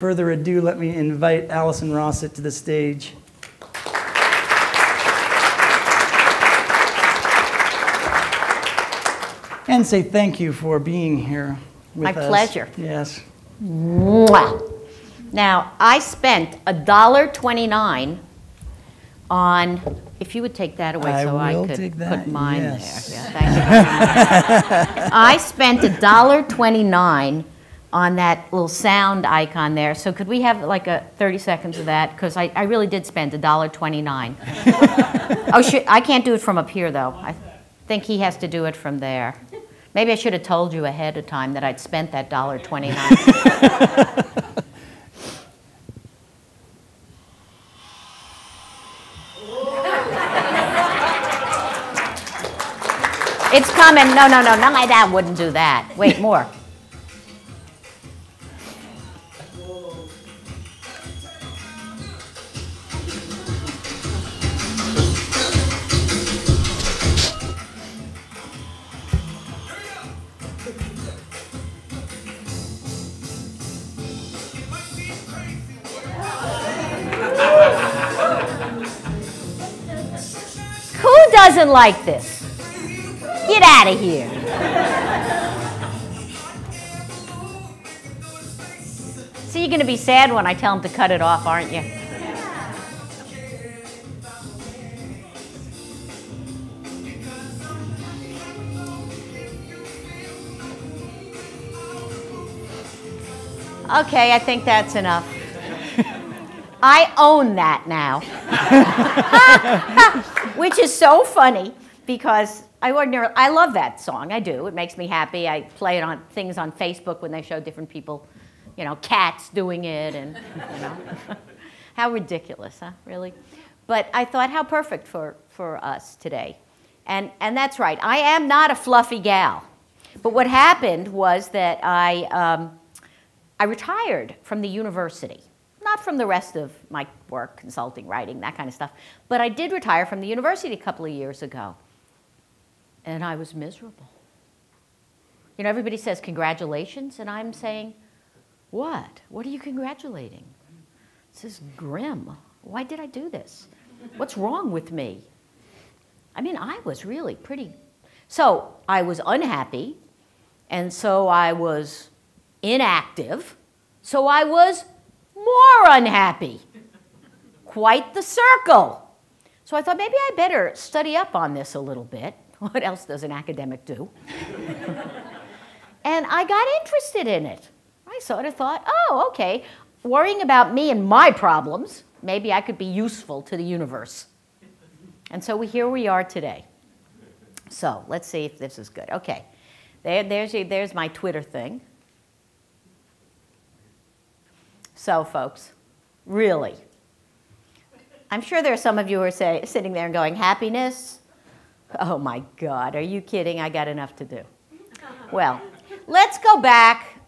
Further ado, let me invite Allison Rossett to the stage. And say thank you for being here with My us. pleasure. Yes. Mwah. Now, I spent a dollar twenty-nine on, if you would take that away I so I could that, put mine yes. there. Yeah, thank you. I spent a dollar twenty-nine on that little sound icon there. So could we have like a thirty seconds of that? Because I, I really did spend a dollar twenty-nine. Oh, should, I can't do it from up here, though. I think he has to do it from there. Maybe I should have told you ahead of time that I'd spent that dollar twenty-nine. It's coming. No, no, no. No, my dad wouldn't do that. Wait, more. Doesn't like this? Get out of here. See, you're going to be sad when I tell him to cut it off, aren't you? Okay, I think that's enough. I own that now. Which is so funny because I ordinarily I love that song. I do. It makes me happy. I play it on things on Facebook when they show different people, you know, cats doing it and you know. how ridiculous, huh? Really? But I thought how perfect for, for us today. And and that's right. I am not a fluffy gal. But what happened was that I um, I retired from the university. Not from the rest of my work, consulting, writing, that kind of stuff. But I did retire from the university a couple of years ago. And I was miserable. You know, everybody says congratulations, and I'm saying, what? What are you congratulating? This is grim. Why did I do this? What's wrong with me? I mean, I was really pretty. So I was unhappy, and so I was inactive, so I was more unhappy. Quite the circle. So I thought maybe I better study up on this a little bit. What else does an academic do? and I got interested in it. I sort of thought, oh, okay, worrying about me and my problems, maybe I could be useful to the universe. And so here we are today. So let's see if this is good. Okay, there, there's, there's my Twitter thing. So, folks, really, I'm sure there are some of you who are say, sitting there and going, happiness? Oh my God, are you kidding? I got enough to do. Well, let's go back.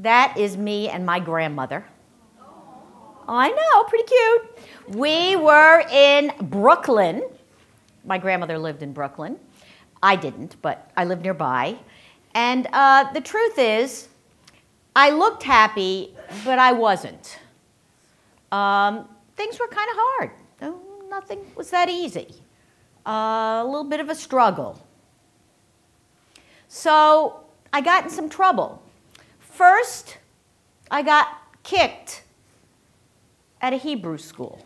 That is me and my grandmother. I know, pretty cute. We were in Brooklyn. My grandmother lived in Brooklyn. I didn't, but I lived nearby. And uh, the truth is, I looked happy, but I wasn't. Um, things were kind of hard. Nothing was that easy. Uh, a little bit of a struggle. So I got in some trouble. First, I got kicked at a Hebrew school.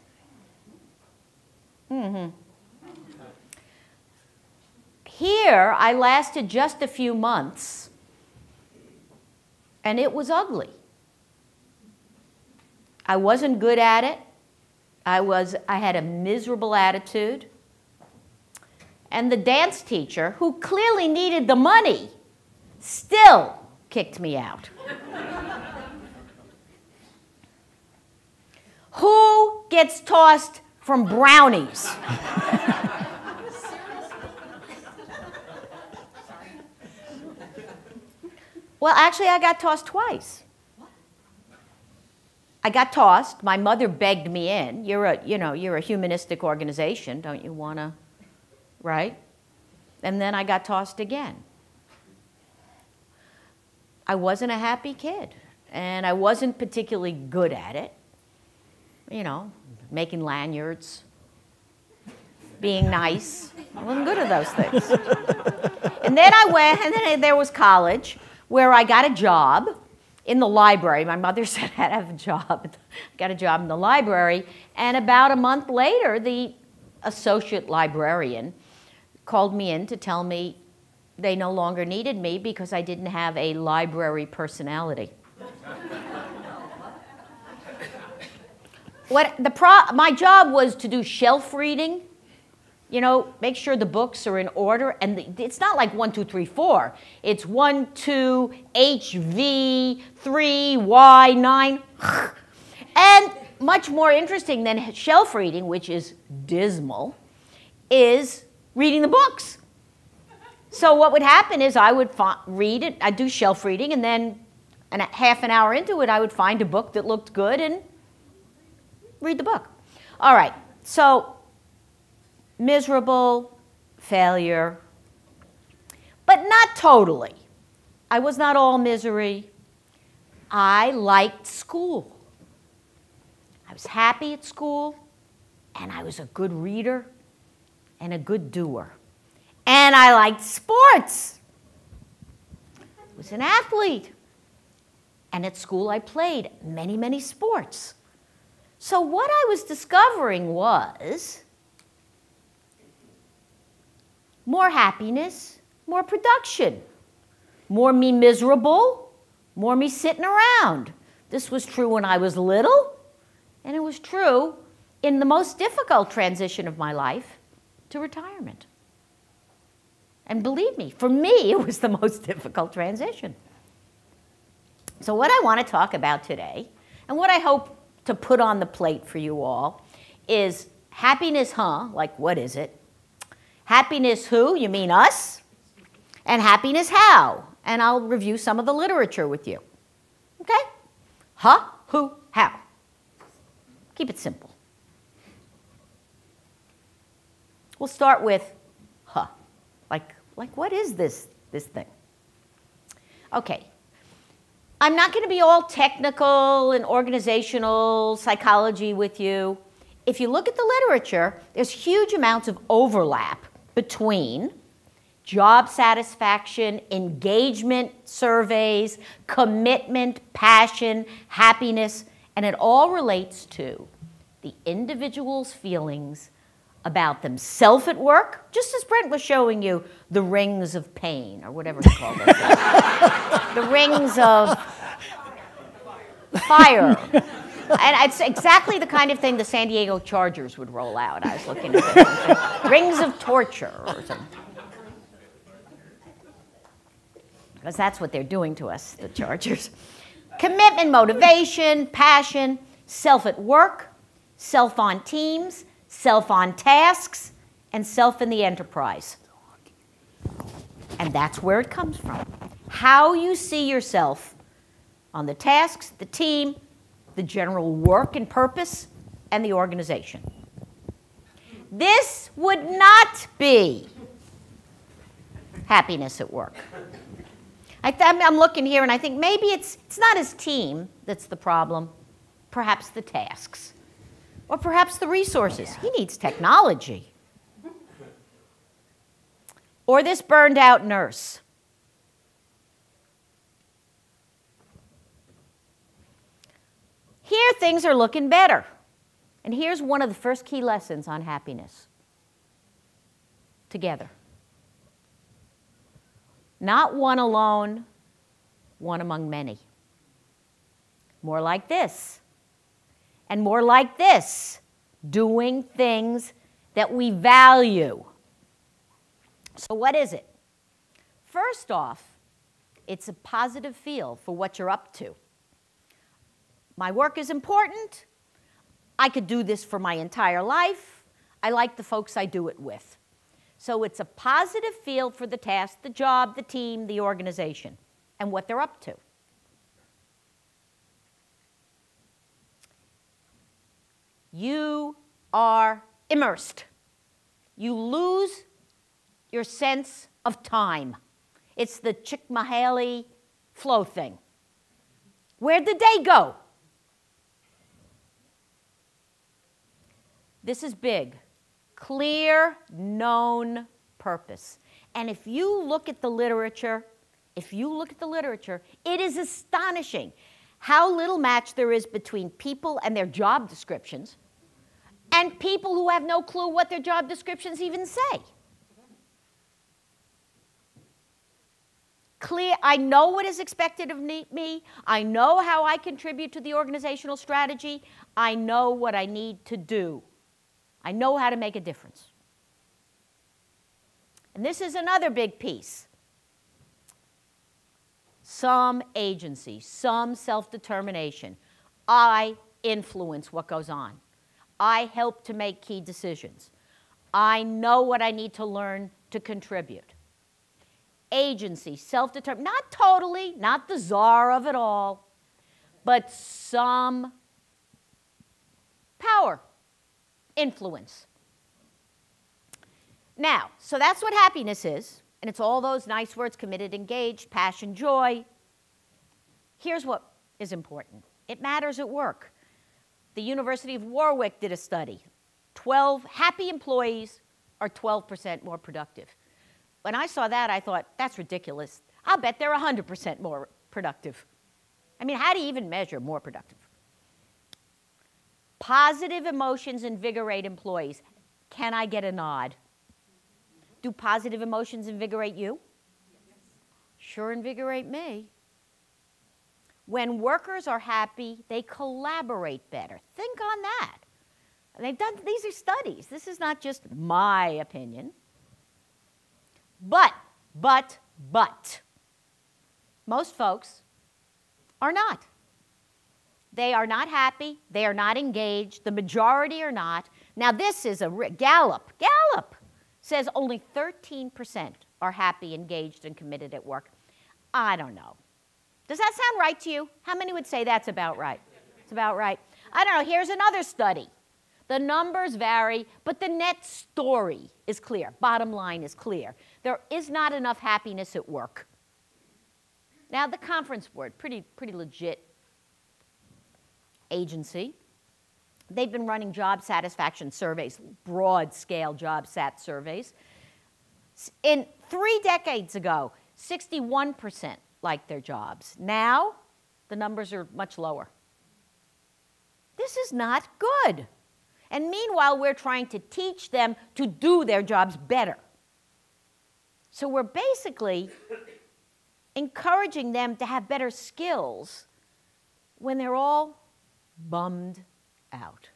Mm-hmm. Here, I lasted just a few months, and it was ugly. I wasn't good at it. I, was, I had a miserable attitude. And the dance teacher, who clearly needed the money, still kicked me out. Who gets tossed from brownies? well, actually, I got tossed twice. I got tossed. My mother begged me in. You're a, you know, you're a humanistic organization. Don't you want to, right? And then I got tossed again. I wasn't a happy kid. and I wasn't particularly good at it. You know, making lanyards, being nice. I wasn't good at those things. and then I went, and then there was college where I got a job in the library. My mother said I have a job. got a job in the library. And about a month later, the associate librarian called me in to tell me they no longer needed me because I didn't have a library personality. what the pro, my job was to do shelf reading you know, make sure the books are in order. And the, it's not like one, two, three, four. It's one, two, HV, three, Y, nine. and much more interesting than shelf reading, which is dismal, is reading the books. So what would happen is I would read it, I'd do shelf reading, and then and half an hour into it, I would find a book that looked good and read the book. All right, so miserable, failure, but not totally. I was not all misery. I liked school. I was happy at school, and I was a good reader and a good doer. And I liked sports. I was an athlete. And at school, I played many, many sports. So, what I was discovering was more happiness, more production, more me miserable, more me sitting around. This was true when I was little, and it was true in the most difficult transition of my life to retirement. And believe me, for me, it was the most difficult transition. So, what I want to talk about today, and what I hope to put on the plate for you all, is happiness, huh? Like, what is it? Happiness who? You mean us? And happiness how? And I'll review some of the literature with you. Okay? Huh? Who? How? Keep it simple. We'll start with huh. Like, like what is this, this thing? Okay. I'm not going to be all technical and organizational psychology with you. If you look at the literature, there's huge amounts of overlap between job satisfaction, engagement surveys, commitment, passion, happiness, and it all relates to the individual's feelings about themselves at work, just as Brent was showing you the rings of pain, or whatever he called it. the rings of fire and it's exactly the kind of thing the San Diego Chargers would roll out. I was looking at. Rings of torture or something. Because that's what they're doing to us, the Chargers. Commitment, motivation, passion, self at work, self on teams, self on tasks, and self in the enterprise. And that's where it comes from. How you see yourself on the tasks, the team, the general work and purpose, and the organization. This would not be happiness at work. I am looking here and I think maybe it's, it's not his team that's the problem, perhaps the tasks, or perhaps the resources. He needs technology. Or this burned out nurse Here, things are looking better. And here's one of the first key lessons on happiness together. Not one alone, one among many. More like this, and more like this doing things that we value. So, what is it? First off, it's a positive feel for what you're up to. My work is important. I could do this for my entire life. I like the folks I do it with. So it's a positive feel for the task, the job, the team, the organization, and what they're up to. You are immersed. You lose your sense of time. It's the Csikszentmihalyi flow thing. Where'd the day go? This is big. Clear, known purpose. And if you look at the literature, if you look at the literature, it is astonishing how little match there is between people and their job descriptions and people who have no clue what their job descriptions even say. Clear, I know what is expected of me. I know how I contribute to the organizational strategy. I know what I need to do. I know how to make a difference. And this is another big piece. Some agency, some self determination. I influence what goes on. I help to make key decisions. I know what I need to learn to contribute. Agency, self determined, not totally, not the czar of it all, but some power, influence. Now, so that's what happiness is, and it's all those nice words committed, engaged, passion, joy. Here's what is important it matters at work. The University of Warwick did a study 12 happy employees are 12% more productive. When I saw that, I thought, that's ridiculous. I'll bet they're 100% more productive. I mean, how do you even measure more productive? Positive emotions invigorate employees. Can I get a nod? Do positive emotions invigorate you? Sure invigorate me. When workers are happy, they collaborate better. Think on that. They've done, these are studies. This is not just my opinion. But, but, but, most folks are not. They are not happy. They are not engaged. The majority are not. Now, this is a Gallup. Gallup says only 13% are happy, engaged, and committed at work. I don't know. Does that sound right to you? How many would say that's about right? It's about right. I don't know. Here's another study. The numbers vary, but the net story is clear. Bottom line is clear. There is not enough happiness at work. Now, the Conference Board, pretty, pretty legit agency. They've been running job satisfaction surveys, broad scale job sat surveys. In three decades ago, 61% liked their jobs. Now, the numbers are much lower. This is not good. And meanwhile, we're trying to teach them to do their jobs better. So we're basically encouraging them to have better skills when they're all bummed out.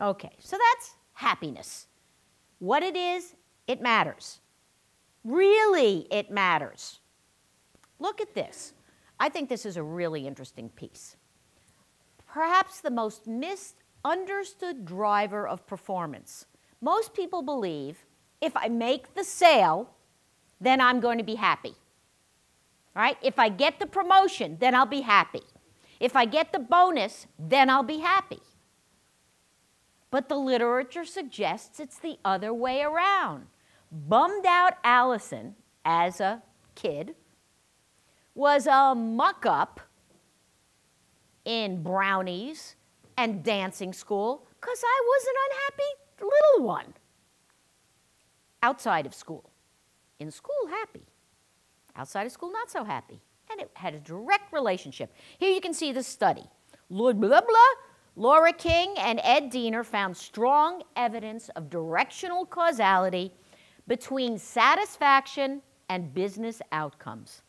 Okay, so that's happiness. What it is, it matters. Really, it matters. Look at this. I think this is a really interesting piece. Perhaps the most misunderstood driver of performance. Most people believe if I make the sale, then I'm going to be happy. Right? If I get the promotion, then I'll be happy. If I get the bonus, then I'll be happy. But the literature suggests it's the other way around bummed out Allison as a kid was a muck up in brownies and dancing school because I was an unhappy little one. Outside of school. In school, happy. Outside of school, not so happy. And it had a direct relationship. Here you can see the study. Blah, blah, blah. Laura King and Ed Diener found strong evidence of directional causality between satisfaction and business outcomes.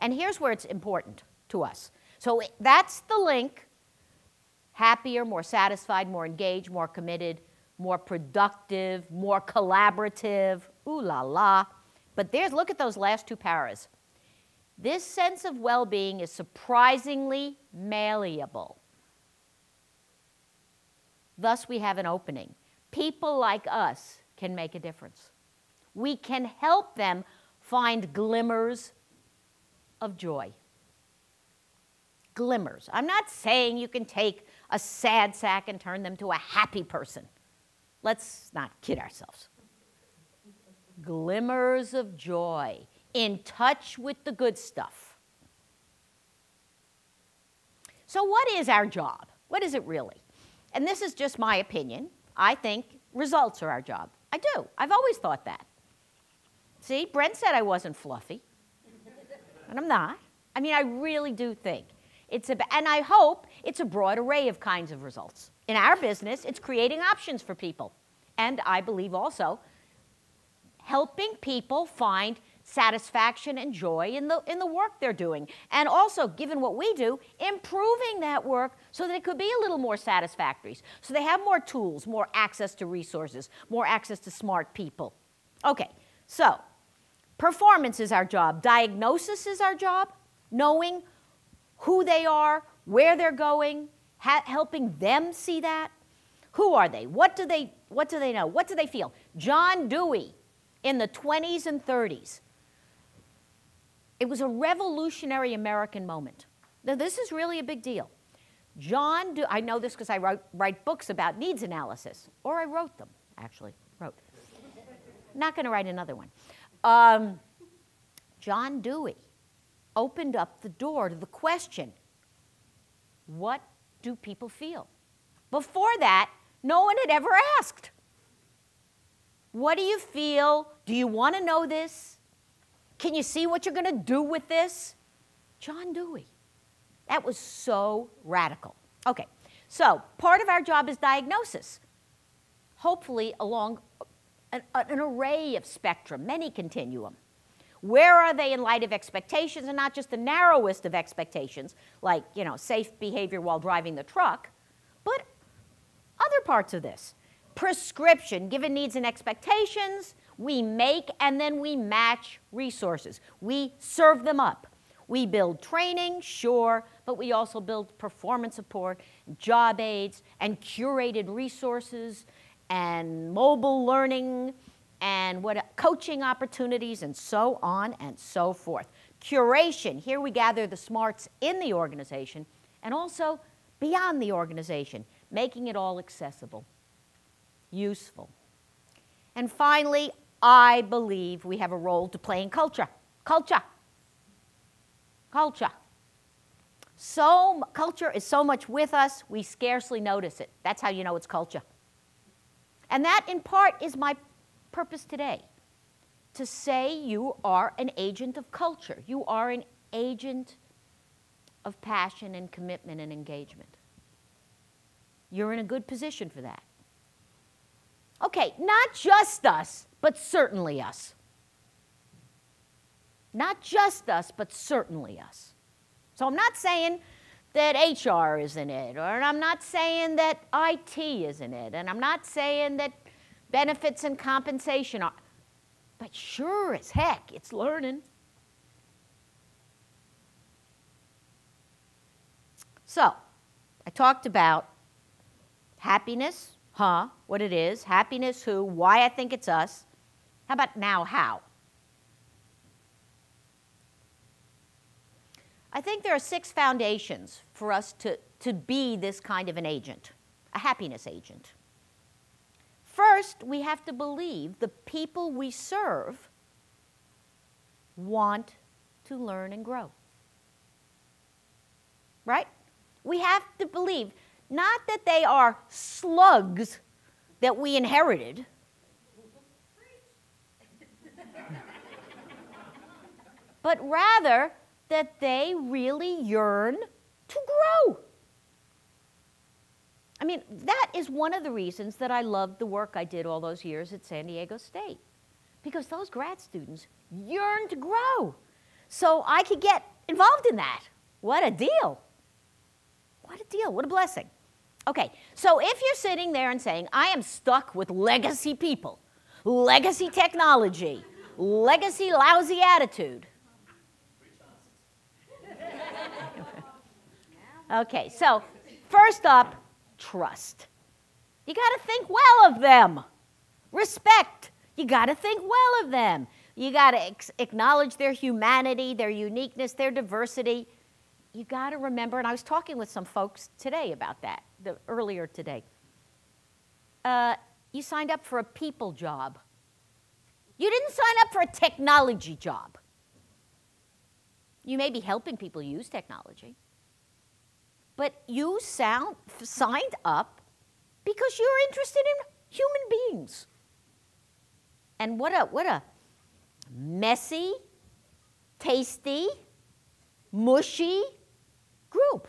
And here's where it's important to us. So that's the link happier, more satisfied, more engaged, more committed, more productive, more collaborative. Ooh la la. But there's, look at those last two paras. This sense of well being is surprisingly malleable. Thus, we have an opening. People like us can make a difference we can help them find glimmers of joy. Glimmers. I'm not saying you can take a sad sack and turn them to a happy person. Let's not kid ourselves. Glimmers of joy in touch with the good stuff. So, what is our job? What is it really? And this is just my opinion. I think results are our job. I do. I've always thought that. See, Brent said I wasn't fluffy, and I'm not. I mean, I really do think it's a, and I hope it's a broad array of kinds of results. In our business, it's creating options for people. And I believe also helping people find satisfaction and joy in the, in the work they're doing. And also, given what we do, improving that work so that it could be a little more satisfactory. So they have more tools, more access to resources, more access to smart people. Okay, so performance is our job, diagnosis is our job, knowing who they are, where they're going, helping them see that. Who are they? What do they, what do they know? What do they feel? John Dewey in the 20s and 30s. It was a revolutionary American moment. Now, this is really a big deal. John, Dewey I know this because I wrote, write books about needs analysis, or I wrote them, actually, wrote. Not going to write another one. Um, John Dewey opened up the door to the question what do people feel? Before that, no one had ever asked. What do you feel? Do you want to know this? Can you see what you're going to do with this? John Dewey. That was so radical. Okay, so part of our job is diagnosis. Hopefully, along an, an array of spectrum, many continuum. Where are they in light of expectations, and not just the narrowest of expectations, like you know, safe behavior while driving the truck, but other parts of this. Prescription, given needs and expectations, we make and then we match resources. We serve them up. We build training, sure, but we also build performance support, job aids, and curated resources, and mobile learning, and what coaching opportunities and so on and so forth. Curation, here we gather the smarts in the organization and also beyond the organization, making it all accessible, useful. And finally, I believe we have a role to play in culture. Culture. Culture. So culture is so much with us, we scarcely notice it. That's how you know it's culture. And that in part is my purpose today to say you are an agent of culture. You are an agent of passion and commitment and engagement. You're in a good position for that. Okay, not just us, but certainly us. Not just us, but certainly us. So I'm not saying that HR is in it, or I'm not saying that IT is in it, and I'm not saying that benefits and compensation are. But sure as heck, it's learning. So, I talked about happiness, huh, what it is, happiness, who, why I think it's us. How about now, how? I think there are six foundations for us to, to be this kind of an agent, a happiness agent. First, we have to believe the people we serve want to learn and grow. Right? We have to believe not that they are slugs that we inherited. but rather that they really yearn to grow. I mean, that is one of the reasons that I loved the work I did all those years at San Diego State. Because those grad students yearn to grow. So I could get involved in that. What a deal. What a deal. What a blessing. Okay, so if you're sitting there and saying, I am stuck with legacy people, legacy technology, legacy lousy attitude. okay, so first up, trust. You got to think well of them. Respect. You got to think well of them. You got to acknowledge their humanity, their uniqueness, their diversity. You got to remember, and I was talking with some folks today about that, the, earlier today. Uh, you signed up for a people job. You didn't sign up for a technology job. You may be helping people use technology. But you sound, signed up because you're interested in human beings. And what a, what a messy, tasty, mushy group.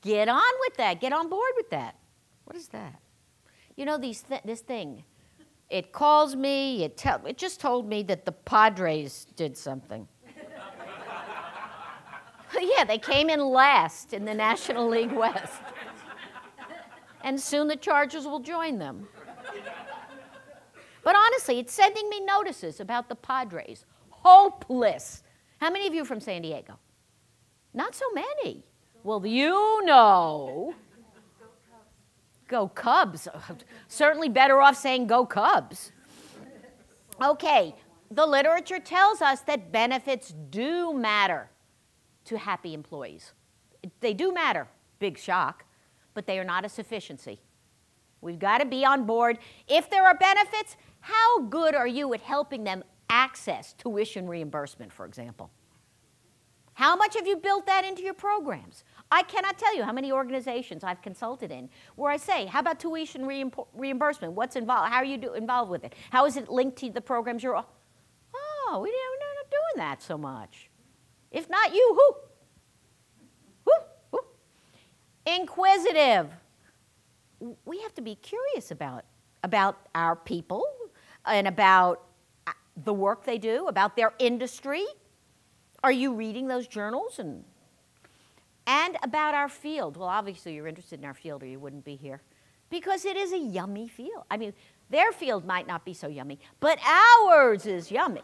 Get on with that. Get on board with that. What is that? You know, these th- this thing. It calls me. It. It just told me that the Padres did something. yeah, they came in last in the National League West, and soon the Chargers will join them. But honestly, it's sending me notices about the Padres. Hopeless. How many of you are from San Diego? Not so many. Well, you know. Go Cubs. Certainly better off saying go Cubs. Okay, the literature tells us that benefits do matter to happy employees. They do matter, big shock, but they are not a sufficiency. We've got to be on board. If there are benefits, how good are you at helping them access tuition reimbursement, for example? How much have you built that into your programs? I cannot tell you how many organizations I've consulted in where I say, how about tuition reimbursement? What's involved? How are you involved with it? How is it linked to the programs you're, oh, we, we're not doing that so much. If not you, who? Who? Who? Inquisitive. We have to be curious about, about our people and about uh, the work they do, about their industry, are you reading those journals and and about our field? Well, obviously you're interested in our field or you wouldn't be here. Because it is a yummy field. I mean, their field might not be so yummy, but ours is yummy.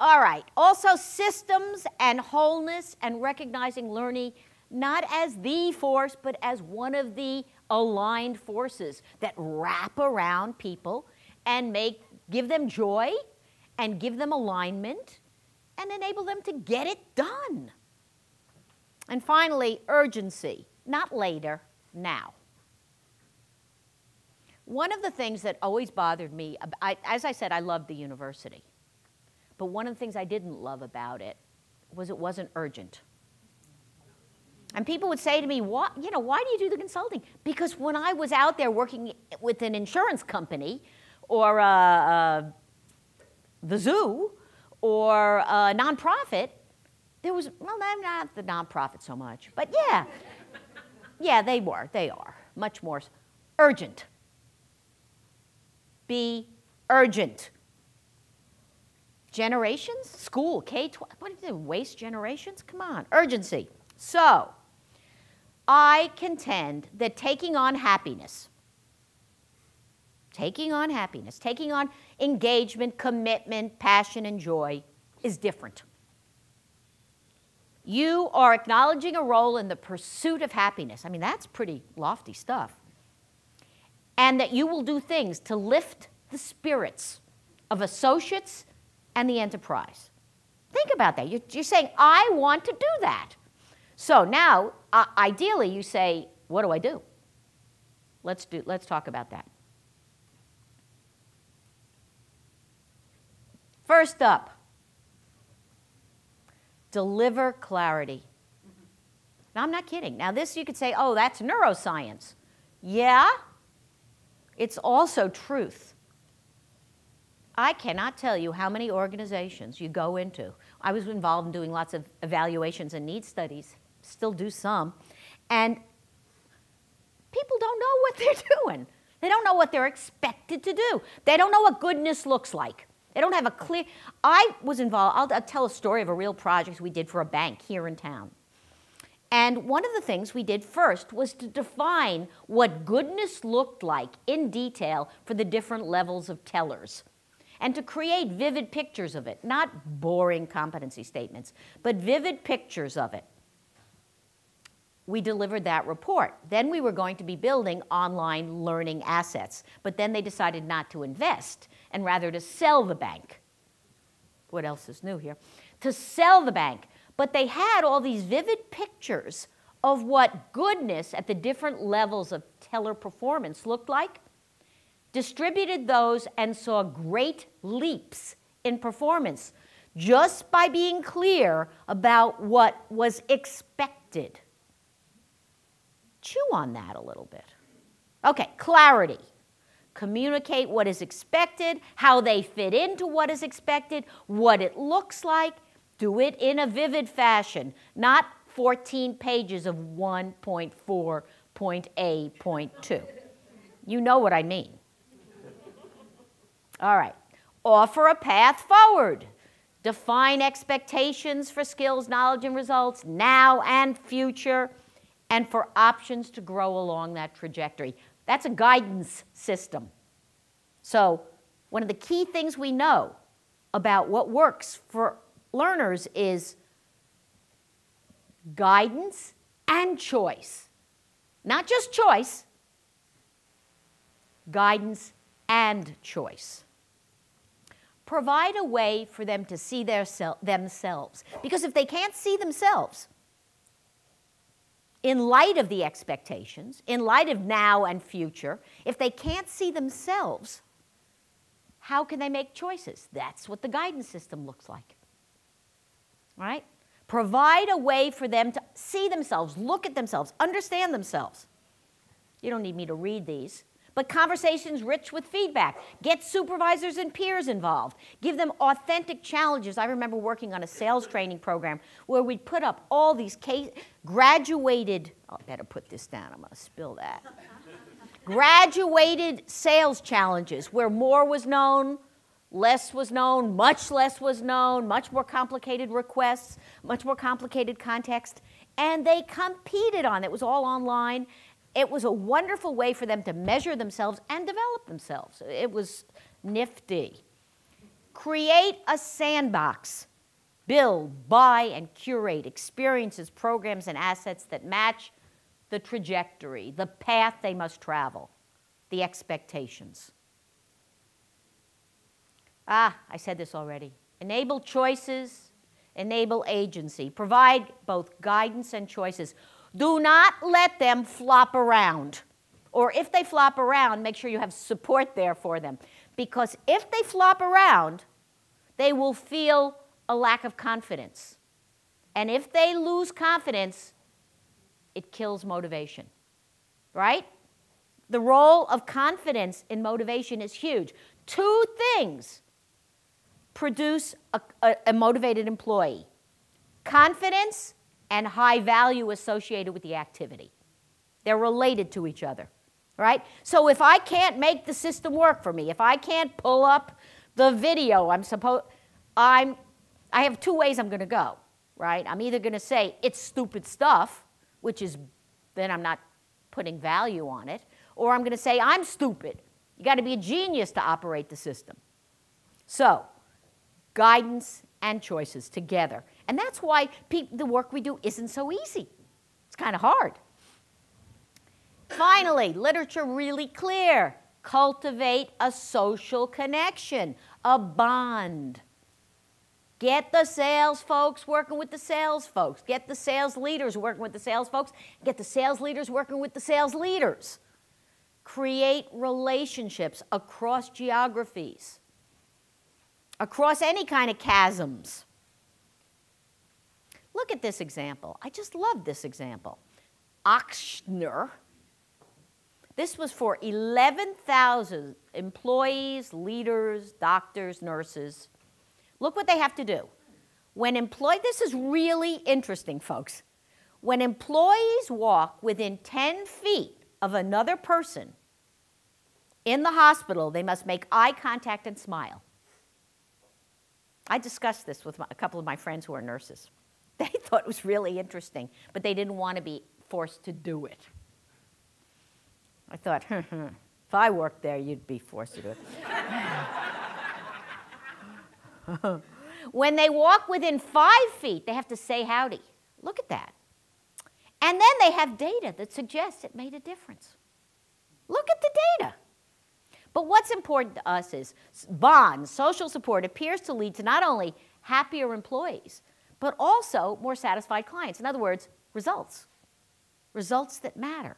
All right. Also, systems and wholeness and recognizing learning not as the force, but as one of the aligned forces that wrap around people and make, give them joy and give them alignment and enable them to get it done. And finally, urgency, not later, now. One of the things that always bothered me, I, as I said, I loved the university. But one of the things I didn't love about it was it wasn't urgent. And people would say to me, why, you know, why do you do the consulting? Because when I was out there working with an insurance company or uh, uh, the zoo, or a nonprofit, there was, well, not the nonprofit so much, but yeah. yeah, they were, they are. Much more urgent. Be urgent. Generations? School, K 12. What do you Waste generations? Come on, urgency. So, I contend that taking on happiness, taking on happiness, taking on engagement, commitment, passion, and joy is different. You are acknowledging a role in the pursuit of happiness. I mean, that's pretty lofty stuff. And that you will do things to lift the spirits of associates and the enterprise. Think about that. You're, saying, I want to do that. So now, uh, ideally, you say, what do I do? Let's, do, let's talk about that. First up, deliver clarity. Now, I'm not kidding. Now, this you could say, oh, that's neuroscience. Yeah, it's also truth. I cannot tell you how many organizations you go into. I was involved in doing lots of evaluations and need studies, still do some, and people don't know what they're doing. They don't know what they're expected to do. They don't know what goodness looks like. They don't have a clear. I was involved, I'll, I'll, tell a story of a real project we did for a bank here in town. And one of the things we did first was to define what goodness looked like in detail for the different levels of tellers. And to create vivid pictures of it, not boring competency statements, but vivid pictures of it. We delivered that report. Then we were going to be building online learning assets, but then they decided not to invest and rather to sell the bank. What else is new here? To sell the bank. But they had all these vivid pictures of what goodness at the different levels of teller performance looked like, distributed those, and saw great leaps in performance just by being clear about what was expected. Chew on that a little bit. Okay, clarity. Communicate what is expected, how they fit into what is expected, what it looks like. Do it in a vivid fashion, not 14 pages of 1.4.A.2. You know what I mean. All right. Offer a path forward. Define expectations for skills, knowledge, and results now and future, and for options to grow along that trajectory. That's a guidance system. So, one of the key things we know about what works for learners is guidance and choice. Not just choice, guidance and choice. Provide a way for them to see their themselves. Because if they can't see themselves, in light of the expectations, in light of now and future, if they can't see themselves, how can they make choices? That's what the guidance system looks like. Right? Provide a way for them to see themselves, look at themselves, understand themselves. You don't need me to read these. But conversations rich with feedback. Get supervisors and peers involved. Give them authentic challenges. I remember working on a sales training program where we'd put up all these case, graduated, oh, I better put this down, I'm to spill that. graduated sales challenges where more was known, less was known, much less was known, much more complicated requests, much more complicated context. And they competed on it. It was all online. It was a wonderful way for them to measure themselves and develop themselves. It was nifty. Create a sandbox. Build, buy, and curate experiences, programs, and assets that match the trajectory, the path they must travel, the expectations. Ah, I said this already. Enable choices, enable agency. Provide both guidance and choices. Do not let them flop around. Or if they flop around, make sure you have support there for them. Because if they flop around, they will feel a lack of confidence. And if they lose confidence, it kills motivation. Right? The role of confidence in motivation is huge. Two things produce a, a, a motivated employee confidence and high value associated with the activity. They're related to each other, right? So if I can't make the system work for me, if I can't pull up the video, I'm supposed, I'm, I have two ways I'm going to go, right? I'm either going to say it's stupid stuff, which is, then I'm not putting value on it, or I'm going to say I'm stupid. You got to be a genius to operate the system. So, guidance and choices together. And that's why the work we do isn't so easy. It's kind of hard. Finally, literature really clear. Cultivate a social connection, a bond. Get the sales folks working with the sales folks. Get the sales leaders working with the sales folks. Get the sales leaders working with the sales leaders. Create relationships across geographies across any kind of chasms. Look at this example. I just love this example. Ochsner. This was for 11,000 employees, leaders, doctors, nurses. Look what they have to do. When employed, this is really interesting, folks. When employees walk within 10 feet of another person in the hospital, they must make eye contact and smile. I discussed this with a couple of my friends who are nurses. They thought it was really interesting, but they didn't want to be forced to do it. I thought, if I worked there, you'd be forced to do it. when they walk within five feet, they have to say howdy. Look at that. And then they have data that suggests it made a difference. Look at the data. But what's important to us is bonds, social support appears to lead to not only happier employees, but also more satisfied clients. In other words, results. Results that matter.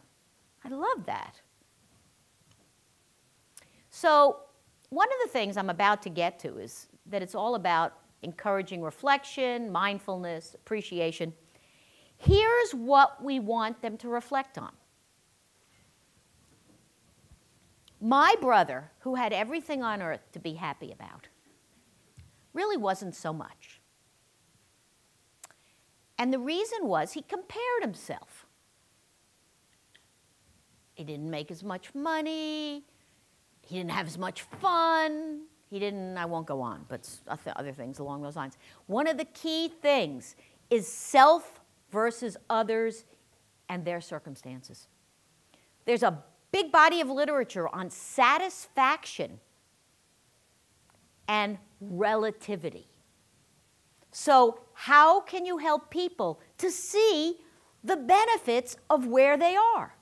I love that. So, one of the things I'm about to get to is that it's all about encouraging reflection, mindfulness, appreciation. Here's what we want them to reflect on. My brother, who had everything on earth to be happy about, really wasn't so much. And the reason was he compared himself. He didn't make as much money, he didn't have as much fun, he didn't, I won't go on, but other things along those lines. One of the key things is self versus others and their circumstances. There's a big body of literature on satisfaction and relativity. So, how can you help people to see the benefits of where they are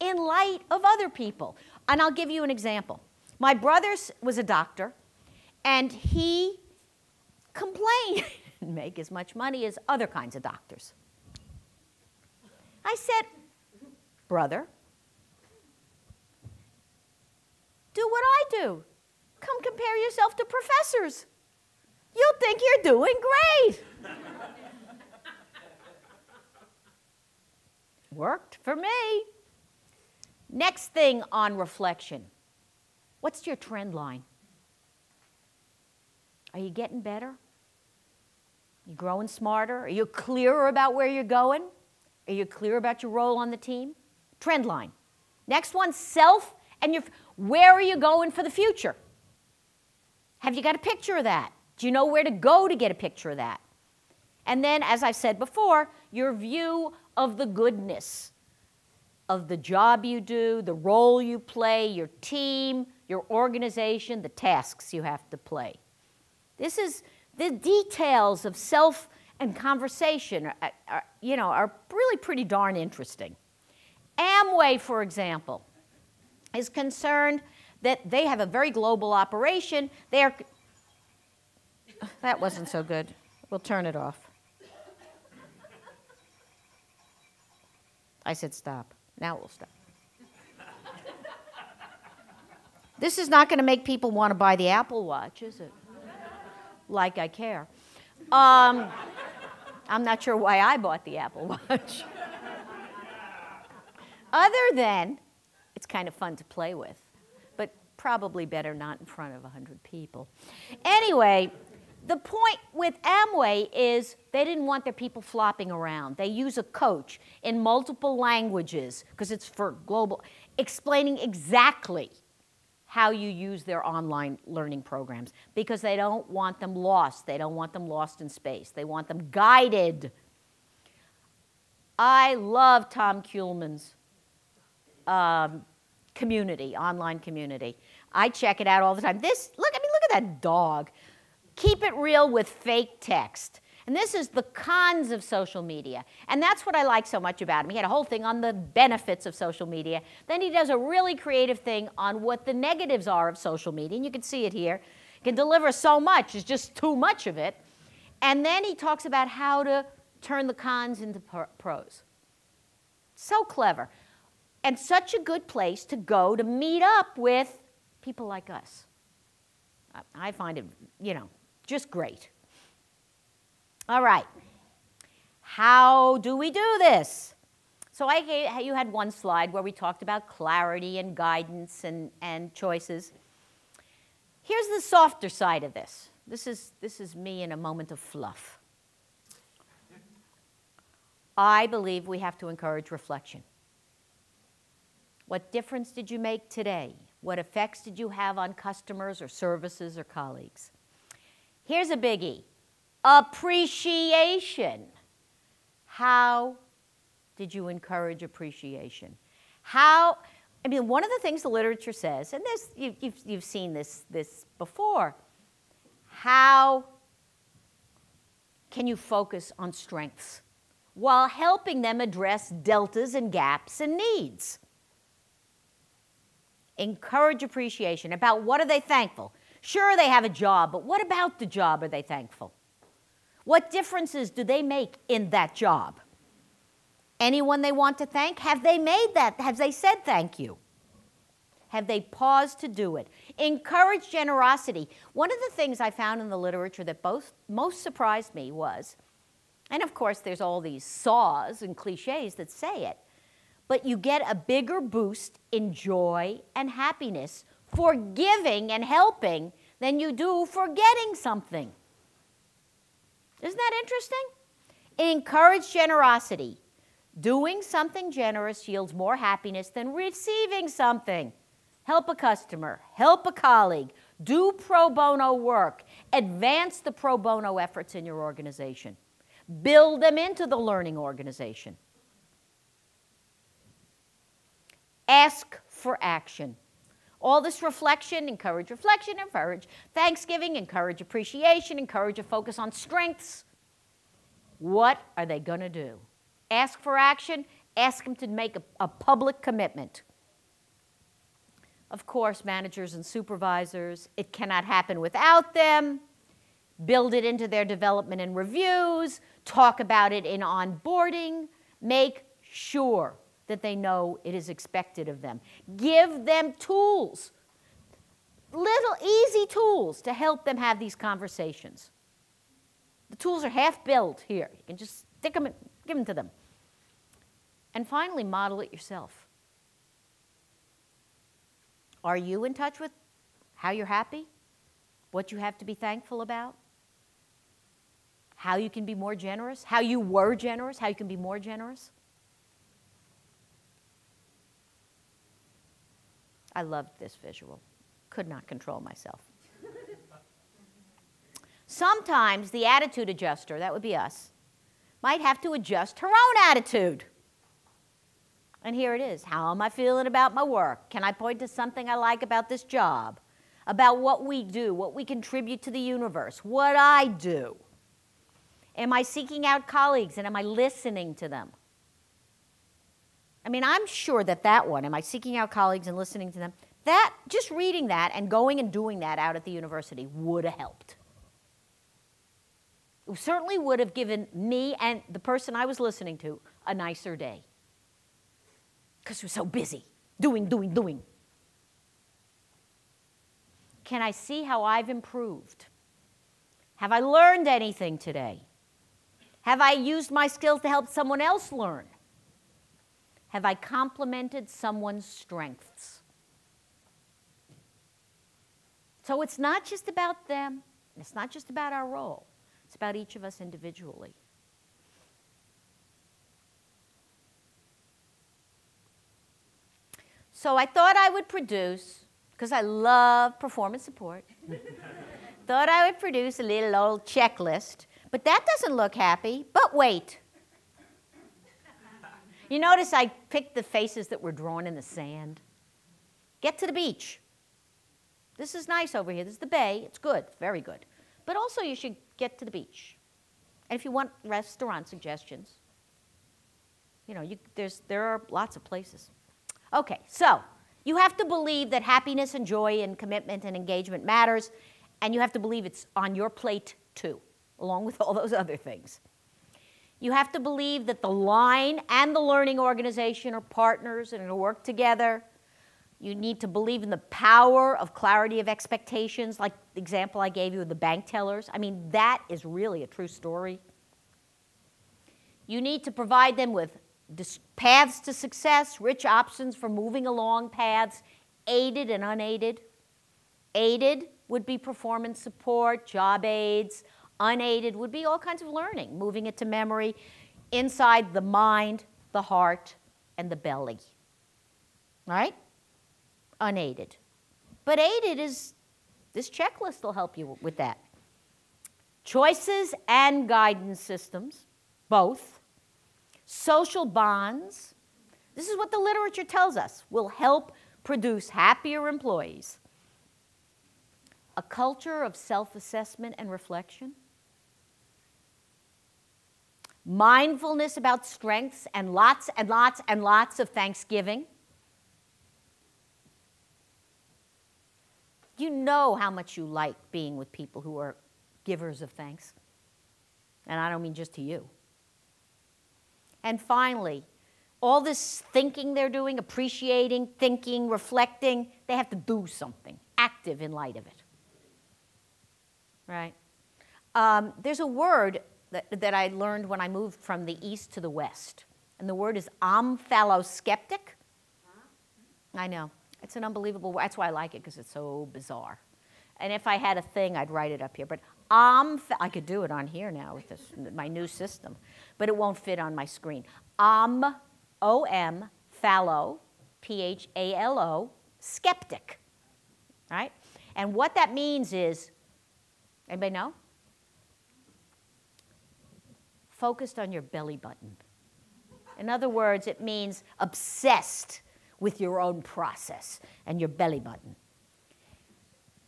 in light of other people? And I'll give you an example. My brother was a doctor, and he complained make as much money as other kinds of doctors. I said, Brother, do what I do. Come compare yourself to professors you'll think you're doing great. Worked for me. Next thing on reflection what's your trend line? Are you getting better? Are you growing smarter? Are you clearer about where you're going? Are you clear about your role on the team? Trend line. Next one, self and your where are you going for the future? Have you got a picture of that? Do you know where to go to get a picture of that? And then, as I've said before, your view of the goodness of the job you do, the role you play, your team, your organization, the tasks you have to play. This is the details of self and conversation, are, are, you know, are really pretty darn interesting. Amway, for example, is concerned that they have a very global operation. They are that wasn't so good. We'll turn it off. I said stop. Now we'll stop. this is not going to make people want to buy the Apple Watch, is it? Like I care. Um, I'm not sure why I bought the Apple Watch. Other than it's kind of fun to play with, but probably better not in front of 100 people. Anyway, the point with Amway is they didn't want their people flopping around. They use a coach in multiple languages because it's for global, explaining exactly how you use their online learning programs because they don't want them lost. They don't want them lost in space. They want them guided. I love Tom Kuhlman's um, community, online community. I check it out all the time. This, look, I mean, look at that dog. Keep it real with fake text. And this is the cons of social media. And that's what I like so much about him. He had a whole thing on the benefits of social media. Then he does a really creative thing on what the negatives are of social media. And you can see it here. He can deliver so much, it's just too much of it. And then he talks about how to turn the cons into pros. So clever. And such a good place to go to meet up with people like us. I find it, you know, just great. All right. How do we do this? So I you had one slide where we talked about clarity and guidance and, and choices. Here's the softer side of this. This is, this is me in a moment of fluff. I believe we have to encourage reflection. What difference did you make today? What effects did you have on customers or services or colleagues? Here's a biggie appreciation. How did you encourage appreciation? How, I mean, one of the things the literature says, and this, you, have you've, you've seen this, this before, how can you focus on strengths while helping them address deltas and gaps and needs? Encourage appreciation about what are they thankful Sure, they have a job, but what about the job are they thankful? What differences do they make in that job? Anyone they want to thank? Have they made that? Have they said thank you? Have they paused to do it? Encourage generosity. One of the things I found in the literature that both, most surprised me was, and of course, there's all these saws and cliches that say it, but you get a bigger boost in joy and happiness for giving and helping than you do for getting something. Isn't that interesting? Encourage generosity. Doing something generous yields more happiness than receiving something. Help a customer, help a colleague, do pro bono work, advance the pro bono efforts in your organization, build them into the learning organization. Ask for action. All this reflection, encourage reflection, encourage thanksgiving, encourage appreciation, encourage a focus on strengths. What are they going to do? Ask for action, ask them to make a, a public commitment. Of course, managers and supervisors, it cannot happen without them. Build it into their development and reviews, talk about it in onboarding, make sure that they know it is expected of them. Give them tools, little easy tools to help them have these conversations. The tools are half built here. You can just stick them, give them to them. And finally, model it yourself. Are you in touch with how you're happy? What you have to be thankful about? How you can be more generous? How you were generous? How you can be more generous? I loved this visual. Could not control myself. Sometimes the attitude adjuster, that would be us, might have to adjust her own attitude. And here it is. How am I feeling about my work? Can I point to something I like about this job? About what we do, what we contribute to the universe, what I do? Am I seeking out colleagues and am I listening to them? I mean, I'm sure that that one, am I seeking out colleagues and listening to them? That, just reading that and going and doing that out at the university would have helped. It certainly would have given me and the person I was listening to a nicer day. Because we're so busy, doing, doing, doing. Can I see how I've improved? Have I learned anything today? Have I used my skills to help someone else learn? Have I complemented someone's strengths? So it's not just about them, it's not just about our role, it's about each of us individually. So I thought I would produce, because I love performance support, thought I would produce a little old checklist, but that doesn't look happy. But wait. You notice I picked the faces that were drawn in the sand. Get to the beach. This is nice over here. This is the bay. It's good, very good. But also, you should get to the beach. And if you want restaurant suggestions, you know, you, there's, there are lots of places. Okay, so you have to believe that happiness and joy and commitment and engagement matters, and you have to believe it's on your plate too, along with all those other things. You have to believe that the line and the learning organization are partners and will work together. You need to believe in the power of clarity of expectations, like the example I gave you of the bank tellers. I mean, that is really a true story. You need to provide them with paths to success, rich options for moving along paths, aided and unaided. Aided would be performance support, job aids, Unaided would be all kinds of learning, moving it to memory inside the mind, the heart, and the belly. Right? Unaided. But aided is, this checklist will help you with that. Choices and guidance systems, both. Social bonds, this is what the literature tells us, will help produce happier employees. A culture of self assessment and reflection mindfulness about strengths, and lots and lots and lots of thanksgiving. You know how much you like being with people who are givers of thanks. And I don't mean just to you. And finally, all this thinking they're doing, appreciating, thinking, reflecting, they have to do something active in light of it. Right? Um, there's a word that, that I learned when I moved from the east to the west, and the word is omphaloskeptic. I know. It's an unbelievable word. That's why I like it, because it's so bizarre. And if I had a thing, I'd write it up here. But om, I could do it on here now with this, my new system, but it won't fit on my screen. Om, O-M, phallo, P-H-A-L-O, skeptic, right? And what that means is, anybody know? Focused on your belly button. In other words, it means obsessed with your own process and your belly button.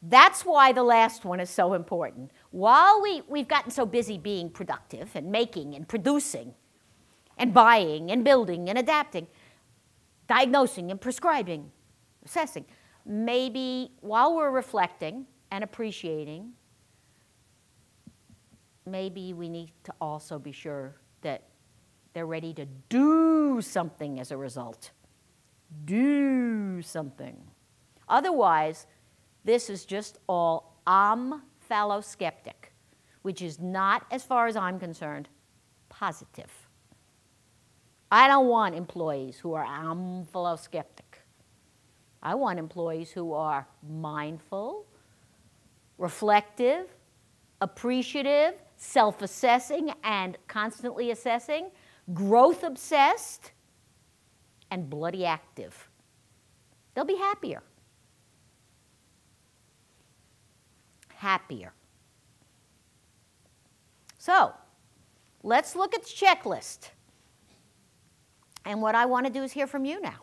That's why the last one is so important. While we, we've gotten so busy being productive and making and producing and buying and building and adapting, diagnosing and prescribing, assessing, maybe while we're reflecting and appreciating, maybe we need to also be sure that they're ready to do something as a result. Do something. Otherwise, this is just all omphaloskeptic, which is not, as far as I'm concerned, positive. I don't want employees who are omphaloskeptic. I want employees who are mindful, reflective, appreciative, self assessing and constantly assessing, growth obsessed, and bloody active. They'll be happier. happier. So, let's look at the checklist. And what I want to do is hear from you now.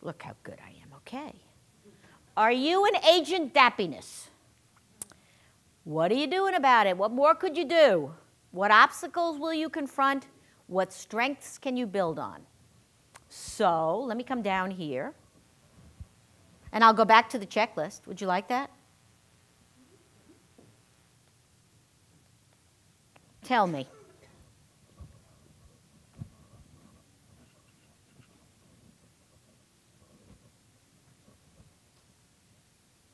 Look how good I am, okay. Are you an agent dappiness? What are you doing about it? What more could you do? What obstacles will you confront? What strengths can you build on? So, let me come down here. And I'll go back to the checklist. Would you like that? Tell me.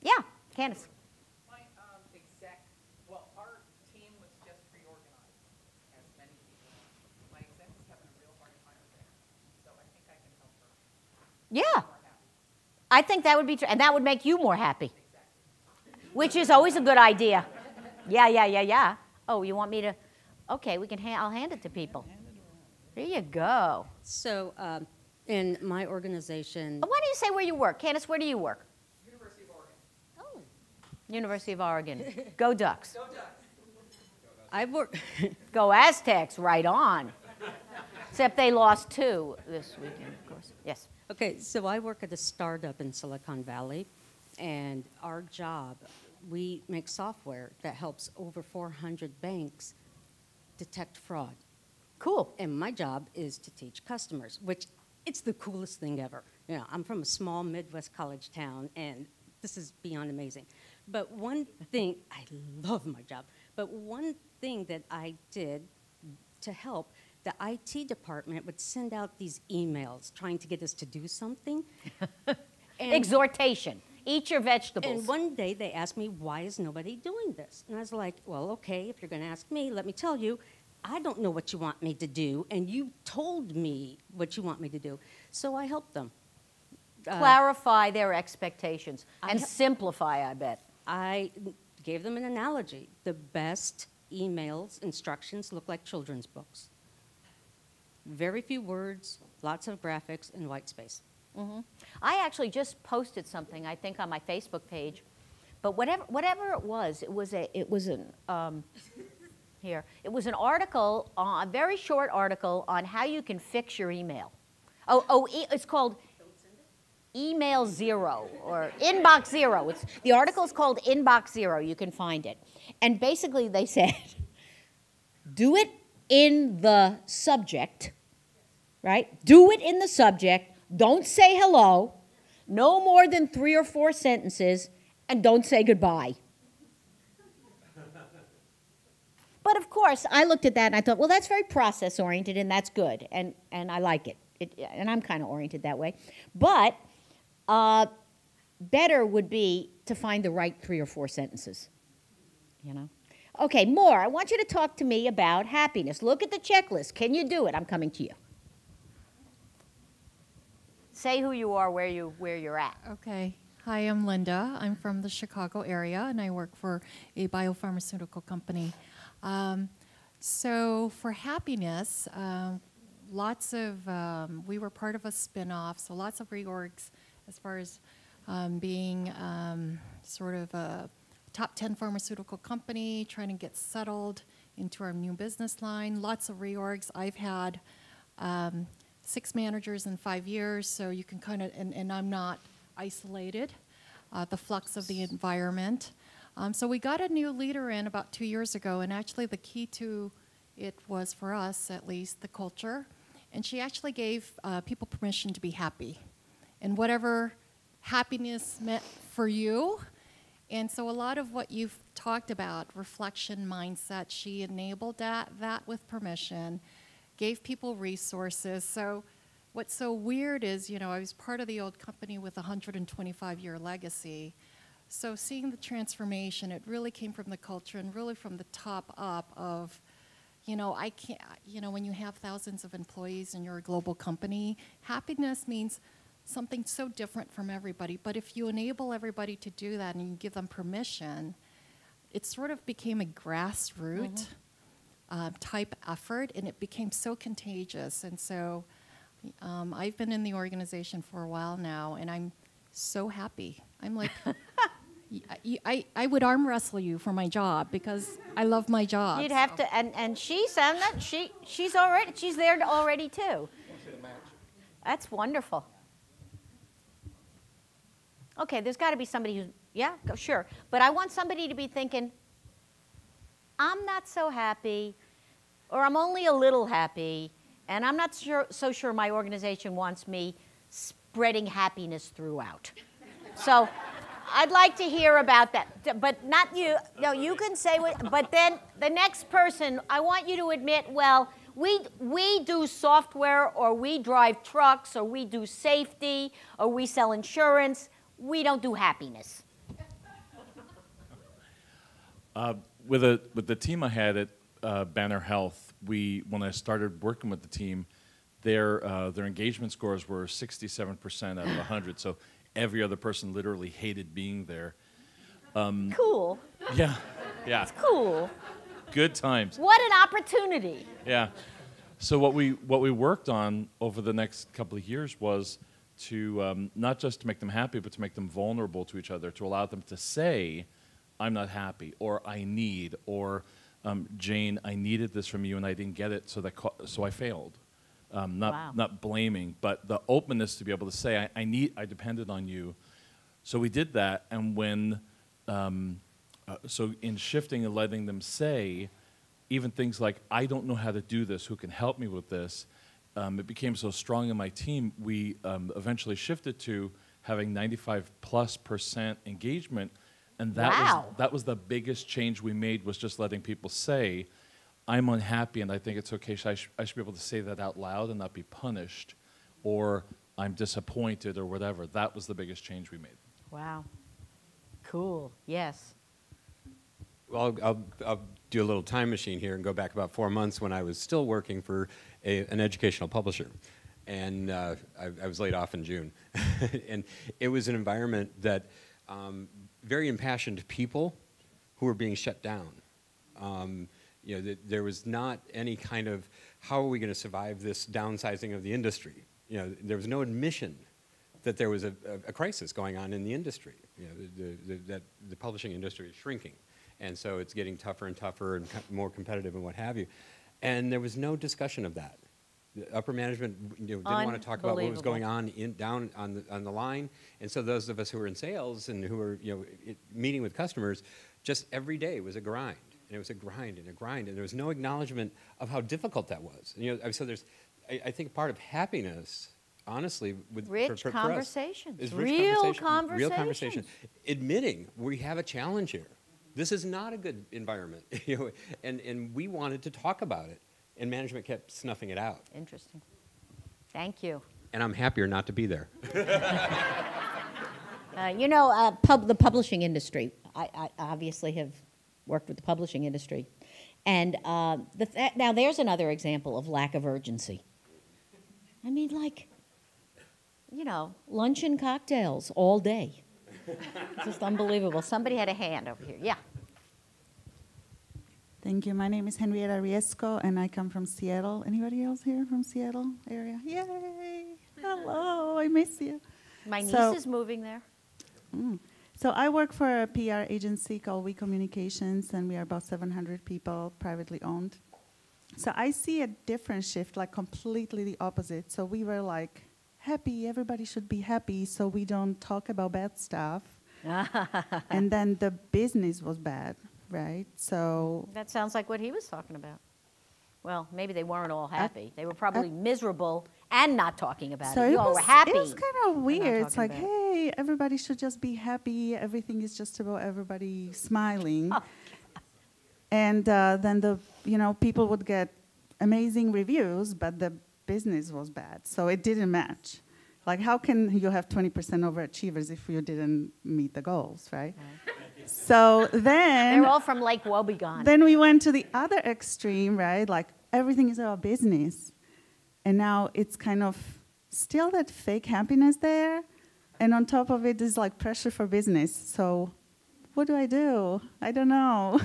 Yeah, Candace. My um, exec, well, our team was just reorganized, as many people. My exec is having a real hard time there, so I think I can help her Yeah. I think that would be true, and that would make you more happy, which is always a good idea. Yeah, yeah, yeah, yeah. Oh, you want me to? Okay, we can. Ha- I'll hand it to people. There you go. So, um, in my organization, Why don't you say where you work, Candace? Where do you work? University of Oregon. Oh, University of Oregon. Go Ducks. Go Ducks. I work. Go Aztecs. Right on. Except they lost two this weekend, of course. Yes. Okay, so I work at a startup in Silicon Valley, and our job, we make software that helps over 400 banks detect fraud. Cool. And my job is to teach customers, which it's the coolest thing ever. You know, I'm from a small Midwest college town, and this is beyond amazing. But one thing, I love my job, but one thing that I did to help, the IT department would send out these emails trying to get us to do something. And- Exhortation. Eat your vegetables. and one day they asked me, why is nobody doing this? And I was like, well, okay, if you're going to ask me, let me tell you, I don't know what you want me to do, and you told me what you want me to do. So I helped them. Uh, Clarify their expectations and ha- simplify, I bet. I gave them an analogy. The best emails, instructions look like children's books. Very few words, lots of graphics, and white space. I actually just posted something, I think, on my Facebook page. But whatever, whatever it was, it was a, it was an, um, here, it was an article, uh, a very short article on how you can fix your email. Oh, oh, e- it's called Email Zero or Inbox Zero. It's, the article is called Inbox Zero. You can find it. And basically, they said, do it in the subject, right? Do it in the subject. Don't say hello. No more than three or four sentences. And don't say goodbye. But of course, I looked at that and I thought, well, that's very process oriented and that's good. And, and I like it. it and I'm kind of oriented that way. But uh, better would be to find the right three or four sentences. You know? Okay, more. I want you to talk to me about happiness. Look at the checklist. Can you do it? I'm coming to you. Say who you are, where you where you're at. Okay. Hi, I'm Linda. I'm from the Chicago area and I work for a biopharmaceutical company. Um, so, for happiness, um, lots of, um, we were part of a spinoff, so lots of reorgs as far as um, being um, sort of a top 10 pharmaceutical company, trying to get settled into our new business line. Lots of reorgs. I've had um, six managers in five years, so you can kind of, and, and I'm not isolated, uh, the flux of the environment. Um, so we got a new leader in about two years ago, and actually the key to it was for us, at least, the culture. And she actually gave uh, people permission to be happy, and whatever happiness meant for you. And so a lot of what you've talked about, reflection mindset, she enabled that that with permission, gave people resources. So what's so weird is, you know, I was part of the old company with a 125 year legacy. So seeing the transformation, it really came from the culture and really from the top up of, you know, I can't, you know, when you have thousands of employees and you're a global company, happiness means something so different from everybody. But if you enable everybody to do that and you give them permission, it sort of became a grassroots uh, type effort and it became so contagious. And so um, I've been in the organization for a while now and I'm so happy. I'm like, I I would arm wrestle you for my job because I love my job. You'd have to, and, and she's I'm not, she she's already she's there already too. That's wonderful. Okay, there's got to be somebody who's yeah, go, sure, but I want somebody to be thinking, I'm not so happy, or I'm only a little happy, and I'm not sure, so sure my organization wants me spreading happiness throughout. So I'd like to hear about that, but not you. No, you can say what, but then the next person, I want you to admit, well, we, we do software, or we drive trucks, or we do safety, or we sell insurance. We don't do happiness. Uh, with a with the team I had at uh, Banner Health, we when I started working with the team, their uh, their engagement scores were 67% out of 100. So every other person literally hated being there. Cool. Yeah, yeah, It's Cool. good times. What an opportunity. Yeah. So what we what we worked on over the next couple of years was to um, not just to make them happy, but to make them vulnerable to each other, to allow them to say, "I'm not happy," or "I need," or um, "Jane, I needed this from you and I didn't get it, so that so I failed." Um, not Wow. not blaming, but the openness to be able to say, I, "I need, I depended on you." So we did that, and when um, uh, so in shifting and letting them say, even things like, I don't know how to do this, who can help me with this, um, it became so strong in my team, we um, eventually shifted to having 95 plus percent engagement. And that, Wow. was, that was the biggest change we made was just letting people say, I'm unhappy and I think it's okay. I, sh- I should be able to say that out loud and not be punished, or I'm disappointed or whatever. That was the biggest change we made. Wow. Cool. Yes. Well, I'll, I'll, I'll do a little time machine here and go back about four months when I was still working for a, an educational publisher. And uh, I, I was laid off in June. and it was an environment that um, very impassioned people who were being shut down. Um, you know, th- there was not any kind of how are we going to survive this downsizing of the industry. You know, there was no admission that there was a, a, crisis going on in the industry. You know, the, the, that the publishing industry is shrinking, and so it's getting tougher and tougher and more competitive and what have you. And there was no discussion of that. The upper management you know, didn't want to talk about what was going on in, down on the, on the line, and so those of us who were in sales and who were you know it, meeting with customers, just every day was a grind, and it was a grind and a grind, and there was no acknowledgement of how difficult that was. You know, so there's, I, I think part of happiness, honestly, with Rich for, for, for us, conversations. is rich Real conversation, real conversation, conversations. admitting we have a challenge here. This is not a good environment. you know, and, and we wanted to talk about it, and management kept snuffing it out. Interesting. Thank you. And I'm happier not to be there. Uh, you know, uh, pub, the publishing industry. I, I obviously have worked with the publishing industry, and uh, the th- now there's another example of lack of urgency. I mean, like, you know, lunch and cocktails all day. Just unbelievable. Somebody had a hand over here. Yeah. Thank you. My name is Henrietta Riesco, and I come from Seattle. Anybody else here from Seattle area? Yay! Hello, I miss you. My niece So- is moving there. Mm. So I work for a PR agency called We Communications, and we are about 700 people, privately owned. So I see a different shift, like completely the opposite. So we were like happy, everybody should be happy, so we don't talk about bad stuff. and then the business was bad, right? So That sounds like what he was talking about. Well, maybe they weren't all happy. They were probably miserable and not talking about So it. it You all was, were happy. It was kind of weird. It's like, it. hey, everybody should just be happy. Everything is just about everybody smiling. Oh. And uh, then the, you know, people would get amazing reviews, but the business was bad. So it didn't match. Like, how can you have 20% overachievers if you didn't meet the goals, right? So then. They're all from Lake Wobegon. Then we went to the other extreme, right? Like everything is about business. And now it's kind of still that fake happiness there. And on top of it is like pressure for business. So what do I do? I don't know.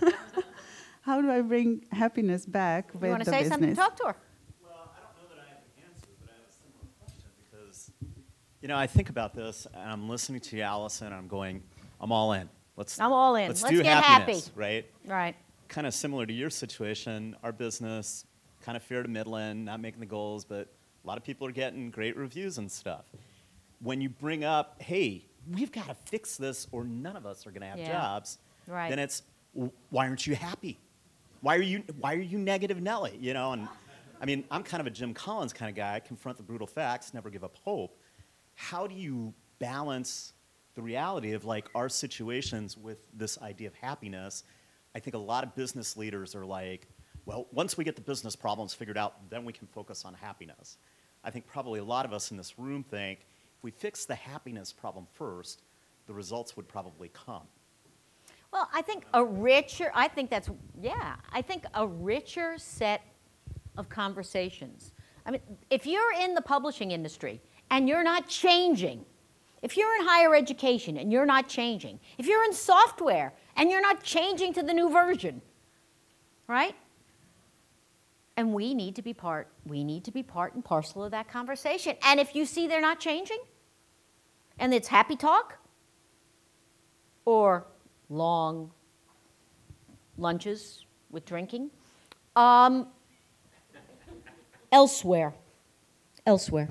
How do I bring happiness back with you want to say business? something? Talk to her. Well, I don't know that I have the answer, but I have a similar question because, you know, I think about this and I'm listening to you, Allison, and I'm going, I'm all in. Let's, I'm all in. Let's, Let's do get happiness, happy. right? Right. Kind of similar to your situation, our business, kind of fair to Midland, not making the goals, but a lot of people are getting great reviews and stuff. When you bring up, hey, we've got to fix this or none of us are going to have Yeah. jobs, Right. then it's, why aren't you happy? Why are you, why are you negative Nelly? You know, and I mean, I'm kind of a Jim Collins kind of guy. Confront the brutal facts, never give up hope. How do you balance the reality of like our situations with this idea of happiness? I think a lot of business leaders are like, well, once we get the business problems figured out, then we can focus on happiness. I think probably a lot of us in this room think if we fix the happiness problem first, the results would probably come. Well, I think a richer, I think that's, yeah, I think a richer set of conversations. I mean, if you're in the publishing industry and you're not changing, if you're in higher education and you're not changing, if you're in software and you're not changing to the new version, right? And we need to be part, we need to be part and parcel of that conversation. And if you see they're not changing and it's happy talk or long lunches with drinking, um, elsewhere, elsewhere.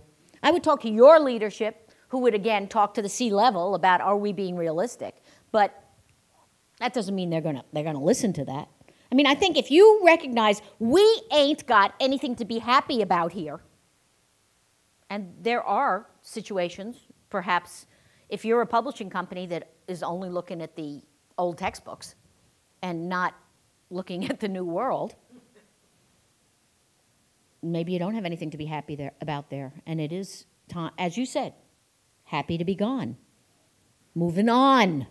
I would talk to your leadership, who would again talk to the C level about are we being realistic, but that doesn't mean they're gonna they're gonna listen to that. I mean, I think if you recognize we ain't got anything to be happy about here, and there are situations, perhaps, if you're a publishing company that is only looking at the old textbooks and not looking at the new world, maybe you don't have anything to be happy there about there. And it is time, as you said, happy to be gone. Moving on.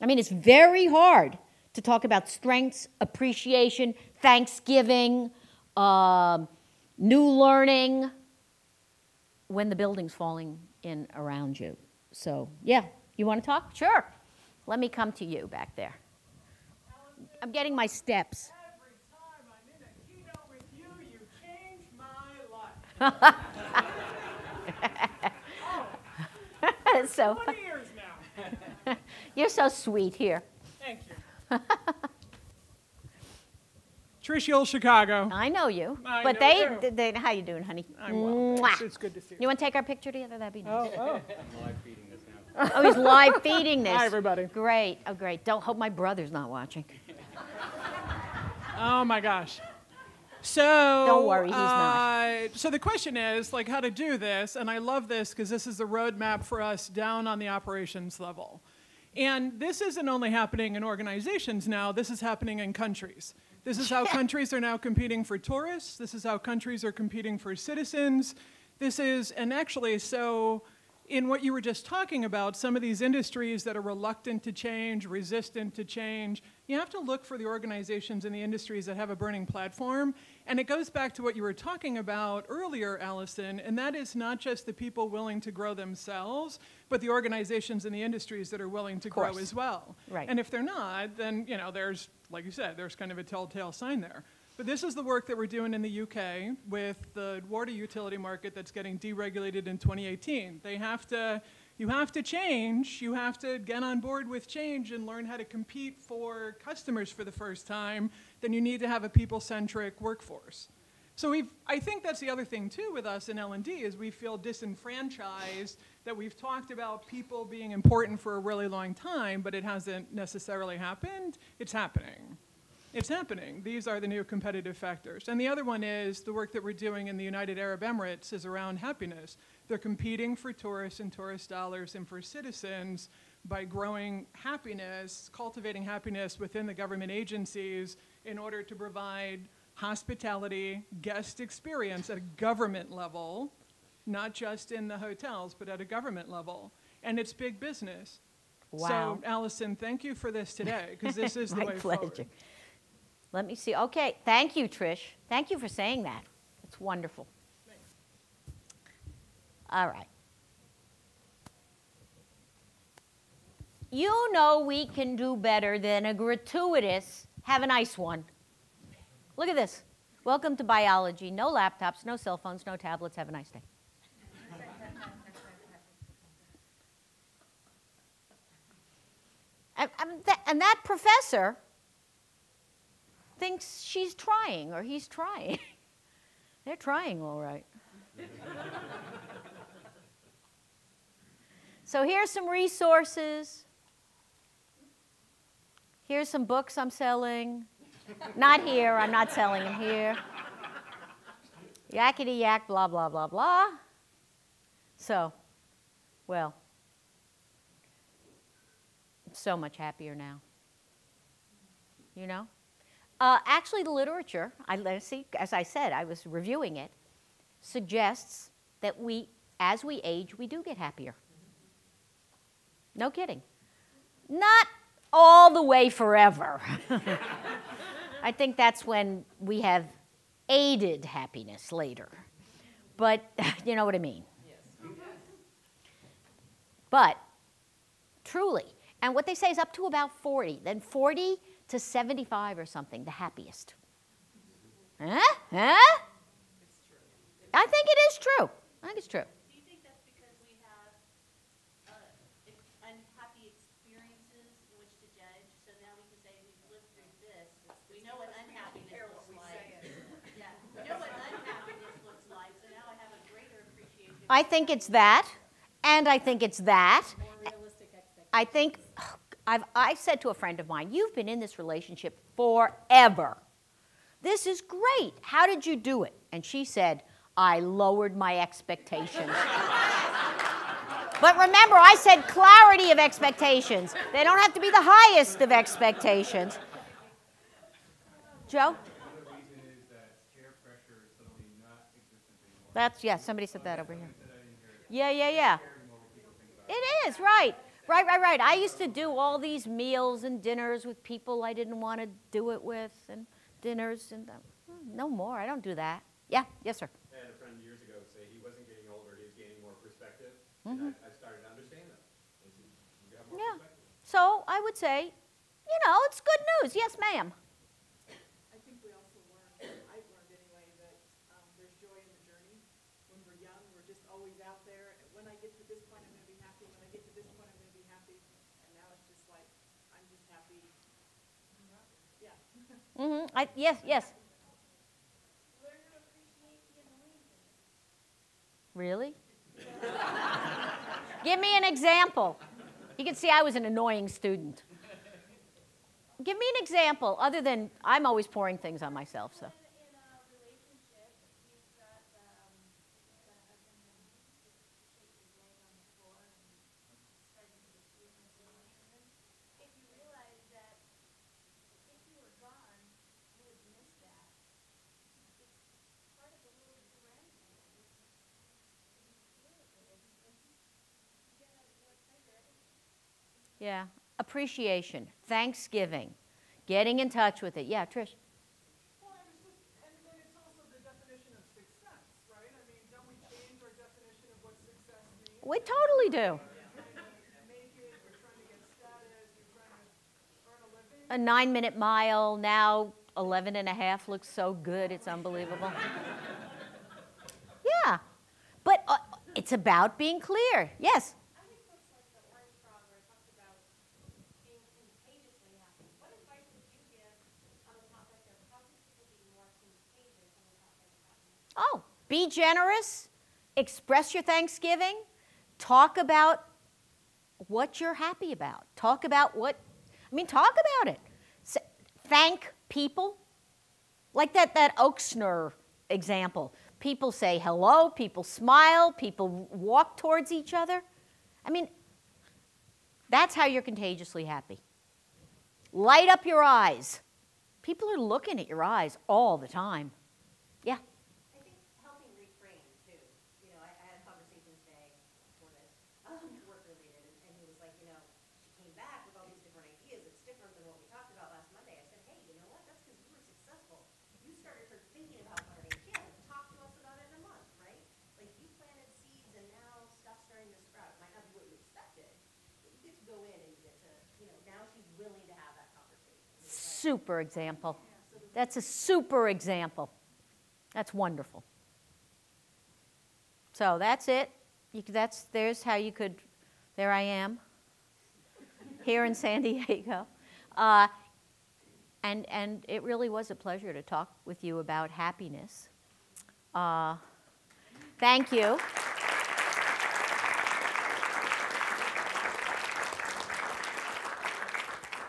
I mean, it's very hard to talk about strengths, appreciation, Thanksgiving, um, new learning when the building's falling in around you. So, yeah, you want to talk? Sure. Let me come to you back there. I'm getting my steps. Every time I'm in a keynote with you, you change my life. So, now. you're so sweet here. Thank you. Trish Hill, Chicago. I know you. I but know they, you. they, how you doing, honey? I'm well. It's, it's good to see you. You want to take our picture together? That'd be nice. Oh, oh. Oh, he's live feeding this. Hi, everybody. Great. Oh, great. Don't hope my brother's not watching. Oh my gosh. So Don't worry, he's not. uh, So the question is like how to do this, and I love this because this is the roadmap for us down on the operations level. And this isn't only happening in organizations now, this is happening in countries. This is how countries are now competing for tourists. This is how countries are competing for citizens. This is, and actually, so in what you were just talking about, some of these industries that are reluctant to change, resistant to change, you have to look for the organizations and the industries that have a burning platform. And it goes back to what you were talking about earlier, Allison, and that is not just the people willing to grow themselves, but the organizations and the industries that are willing to grow as well. Right. And if they're not, then, you know, there's, like you said, there's kind of a telltale sign there. But this is the work that we're doing in the UK with the water utility market that's getting deregulated in 2018. They have to, you have to change, you have to get on board with change and learn how to compete for customers for the first time, then you need to have a people-centric workforce. So we've, I think that's the other thing too with us in L&D is we feel disenfranchised that we've talked about people being important for a really long time, but it hasn't necessarily happened. It's happening. It's happening. These are the new competitive factors. And the other one is the work that we're doing in the United Arab Emirates is around happiness. They're competing for tourists and tourist dollars and for citizens by growing happiness, cultivating happiness within the government agencies in order to provide hospitality, guest experience at a government level, not just in the hotels, but at a government level. And it's big business. Wow. So, Allison, thank you for this today, because this is the My way pleasure. forward. Let me see. Okay, thank you, Trish. Thank you for saying that. It's wonderful. Thanks. All right. You know we can do better than a gratuitous have a nice one. Look at this. Welcome to biology. No laptops, no cell phones, no tablets. Have a nice day. and, that professor thinks she's trying or he's trying. They're trying all right. so here's some resources. Here's some books I'm selling. Not here, I'm not selling them here. Yakety yak, blah, blah, blah, blah. So, well, I'm so much happier now. You know? Uh, actually, the literature, I see, as I said, I was reviewing it, suggests that we, as we age, we do get happier. No kidding. Not all the way forever. I think that's when we have aided happiness later. But you know what I mean. Yes. But truly, and what they say is up to about 40, then 40 to 75 or something, the happiest. Huh? Huh? It's true. I think it is true. I think it's true. Do you think that's because we have uh, ex- unhappy experiences in which to judge? So now we can say we've lived through this. We know what unhappiness looks like. Yeah, we know what unhappiness looks like. So now I have a greater appreciation. I think it's that, and I think it's that. More. I think oh, I've, I've said to a friend of mine, You've been in this relationship forever. This is great. How did you do it? And she said, I lowered my expectations. but remember, I said clarity of expectations. They don't have to be the highest of expectations. Joe? That's, yeah, somebody said that over here. Yeah, yeah, yeah. It is, right. Right, right, right. I used to do all these meals and dinners with people I didn't want to do it with, and dinners and uh, no more. I don't do that. Yeah, yes, sir. I had a friend years ago say he wasn't getting older, he was gaining more perspective. Mhm. And I, I started to understand that. You got more Yeah. So I would say, you know, it's good news. Yes, ma'am. I think we also learned, I've learned anyway, that um, there's joy in the journey. When we're young, we're just always out there. When I get to this point, I'm going to be happy. When I get to this point, I'm going to be happy. And now it's just like, I'm just happy. Yeah. Hmm I, yes, yes. Really? Give me an example. You can see I was an annoying student. Give me an example, other than I'm always pouring things on myself. So. In, in a relationship, you've got um, the husband and just shake his leg on the floor and start to get feelings and emotions. Yeah. Appreciation, Thanksgiving, getting in touch with it. Yeah, Trish. Well, and it's just, and then it's also the definition of success, right? I mean, don't we change our definition of what success means? We totally do. Make it, you're trying to get status, you're trying to earn a. A nine minute mile, now 11 and a half looks so good, it's unbelievable. yeah, but uh, it's about being clear. Yes? I think books like the Orange Frog where it talks about being contagiously happy. What advice would you give on the topic of how can people be more contagious on the topic of happiness? Oh, be generous, express your Thanksgiving, talk about what you're happy about. Talk about what, I mean, talk about it. Thank people. Like that, that Ochsner example. People say hello, people smile, people walk towards each other. I mean, that's how you're contagiously happy. Light up your eyes. People are looking at your eyes all the time. Yeah. I think helping reframe too. You know, I, I had a conversation today for this, um, work related, and, and he was like, you know, she came back with all these different ideas. It's different than what we talked about last Monday. I said, hey, you know what? That's because you were successful. You started her thinking about learning. She hasn't talked to us about it in a month, right? Like you planted seeds, and now stuff's starting to sprout. It might not be what you expected, but you get to go in and you get to, you know, now she's willing to have that conversation. He was like, Super example. That's a super example. That's wonderful. So that's it. You, that's, there's how you could, there I am, here in San Diego. Uh, and, and it really was a pleasure to talk with you about happiness. Uh, thank you.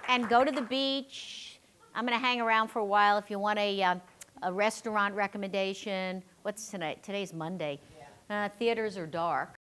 and go to the beach. I'm going to hang around for a while. If you want a, um, a restaurant recommendation, what's tonight? Today's Monday. Uh, theaters are dark.